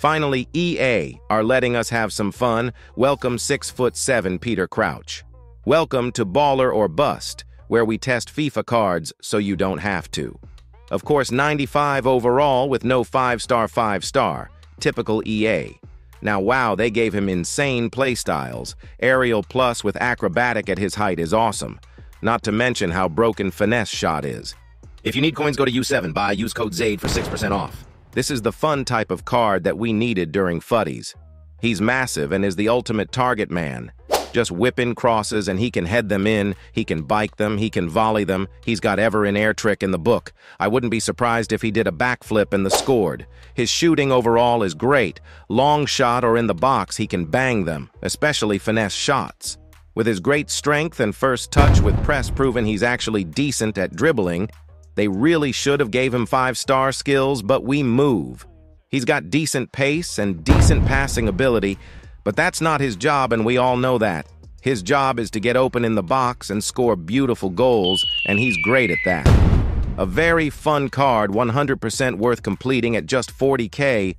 Finally, EA are letting us have some fun. Welcome 6'7 Peter Crouch. Welcome to Baller or Bust, where we test FIFA cards so you don't have to. Of course, 95 overall with no 5-star 5-star, typical EA. Now wow, they gave him insane playstyles. Aerial plus with acrobatic at his height is awesome. Not to mention how broken finesse shot is. If you need coins, go to U7Buy, use code ZADE for 6% off. This is the fun type of card that we needed during Futties. He's massive and is the ultimate target man. Just whipping crosses and he can head them in, he can bike them, he can volley them. He's got ever in air trick in the book. I wouldn't be surprised if he did a backflip and the scored. His shooting overall is great. Long shot or in the box, he can bang them, especially finesse shots. With his great strength and first touch with press proven he's actually decent at dribbling, they really should have gave him five-star skills, but we move. He's got decent pace and decent passing ability, but that's not his job and we all know that. His job is to get open in the box and score beautiful goals, and he's great at that. A very fun card, 100% worth completing at just 40k,